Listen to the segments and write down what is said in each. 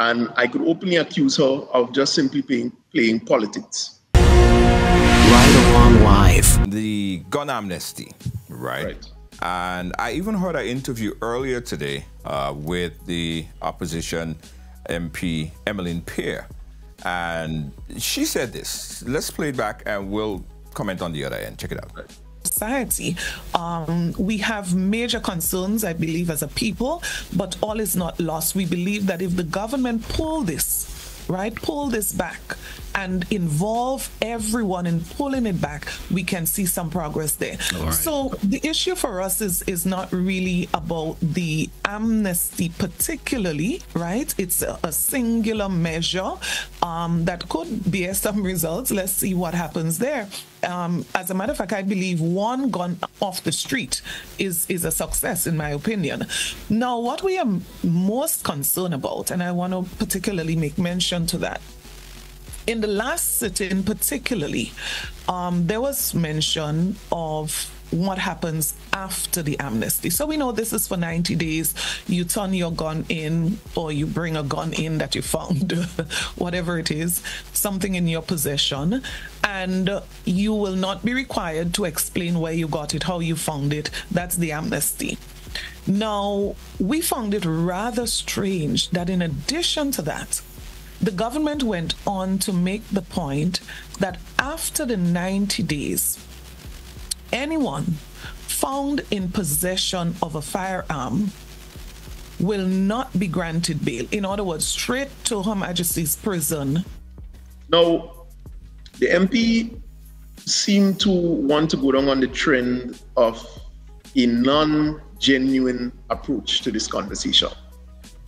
And I could openly accuse her of just simply playing, playing politics. Right along live. The gun amnesty, right? right. And I even heard an interview earlier today uh, with the opposition MP, Emmalin Pierre. And she said this. Let's play it back and we'll comment on the other end. Check it out. Society, um, we have major concerns, I believe, as a people, but all is not lost. We believe that if the government pull this right? Pull this back and involve everyone in pulling it back, we can see some progress there. Right. So the issue for us is is not really about the amnesty particularly, right? It's a, a singular measure um, that could bear some results. Let's see what happens there. Um, as a matter of fact, I believe one gun off the street is is a success in my opinion. Now, what we are most concerned about, and I want to particularly make mention to that, in the last sitting, particularly, um, there was mention of what happens after the amnesty. So we know this is for 90 days. You turn your gun in, or you bring a gun in that you found, whatever it is, something in your possession, and you will not be required to explain where you got it, how you found it. That's the amnesty. Now, we found it rather strange that in addition to that, the government went on to make the point that after the 90 days, anyone found in possession of a firearm will not be granted bail. In other words, straight to Her Majesty's prison. Now, the MP seem to want to go down on the trend of a non genuine approach to this conversation.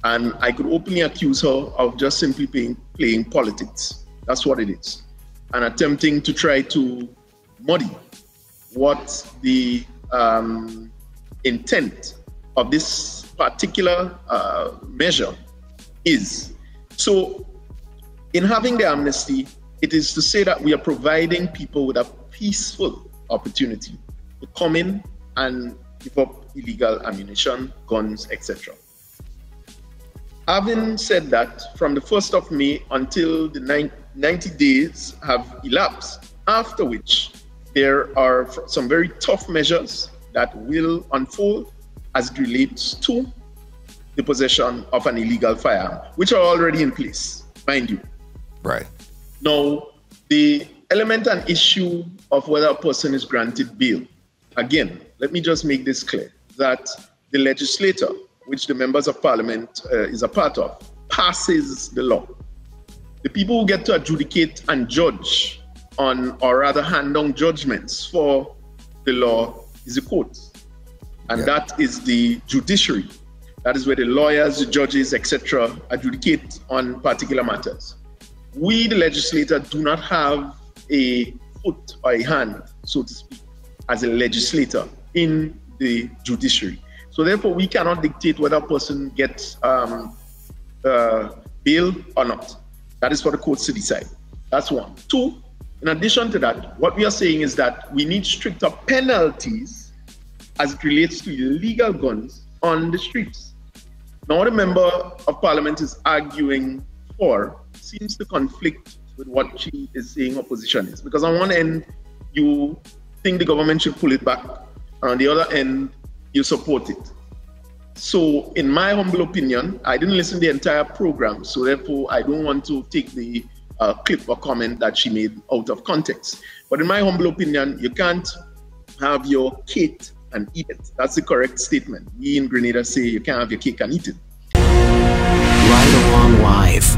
And I could openly accuse her of just simply playing, playing politics. That's what it is. And attempting to try to muddy what the um, intent of this particular uh, measure is. So, in having the amnesty, it is to say that we are providing people with a peaceful opportunity to come in and give up illegal ammunition, guns, etc. Having said that, from the 1st of May until the 90 days have elapsed, after which there are some very tough measures that will unfold as it relates to the possession of an illegal firearm, which are already in place, mind you. Right. Now, the element and issue of whether a person is granted bail, again, let me just make this clear that the legislator which the members of parliament uh, is a part of, passes the law. The people who get to adjudicate and judge on, or rather hand down judgments for the law is the courts. And yeah. that is the judiciary. That is where the lawyers, the judges, etc., adjudicate on particular matters. We, the legislator, do not have a foot or a hand, so to speak, as a legislator in the judiciary. So therefore, we cannot dictate whether a person gets um, uh, bail or not. That is for the courts to decide. That's one. Two, in addition to that, what we are saying is that we need stricter penalties as it relates to illegal guns on the streets. Now, what a member of parliament is arguing for seems to conflict with what she is saying opposition is. Because on one end, you think the government should pull it back, and on the other end, you support it. So, in my humble opinion, I didn't listen to the entire program, so therefore I don't want to take the uh, clip or comment that she made out of context. But in my humble opinion, you can't have your cake and eat it. That's the correct statement. We in Grenada say you can't have your cake and eat it. Right along live.